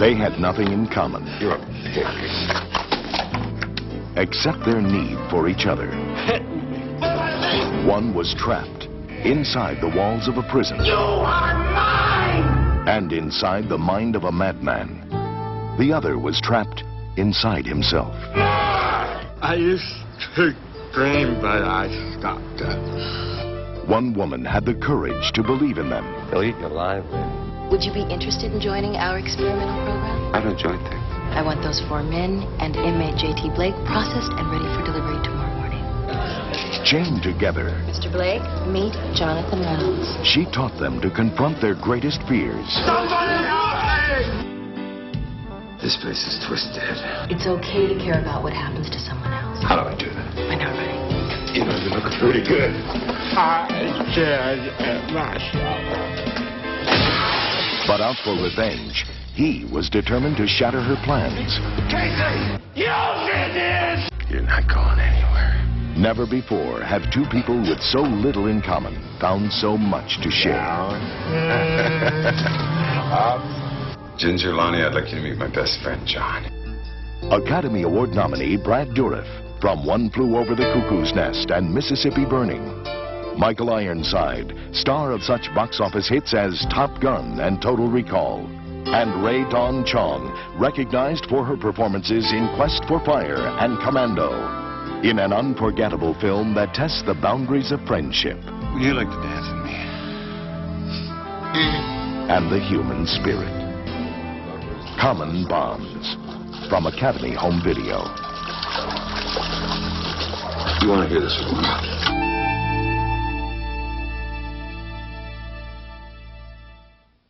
They had nothing in common You're up. except their need for each other. One was trapped inside the walls of a prison. You are mine! And inside the mind of a madman. The other was trapped inside himself. I used to dream, but I stopped it. One woman had the courage to believe in them. They'll eat you alive, man. Would you be interested in joining our experimental program? I don't join things. I want those four men and inmate JT Blake processed and ready for delivery tomorrow morning. Chained together, Mr. Blake, meet Jonathan Reynolds. she taught them to confront their greatest fears. This place is twisted. It's okay to care about what happens to someone else. How do I do that? By not running. You know, you look pretty good. I did it myself. But out for revenge, he was determined to shatter her plans. Casey, you did this! You're not going anywhere. Never before have two people with so little in common found so much to share. Uh, Ginger Lonnie, I'd like you to meet my best friend, John. Academy Award nominee Brad Dourif from One Flew Over the Cuckoo's Nest and Mississippi Burning. Michael Ironside, star of such box office hits as Top Gun and Total Recall. And Rae Dawn Chong, recognized for her performances in Quest for Fire and Commando. In an unforgettable film that tests the boundaries of friendship Would you like to dance with me? and the human spirit. Common Bonds from Academy Home Video. You want to hear this one?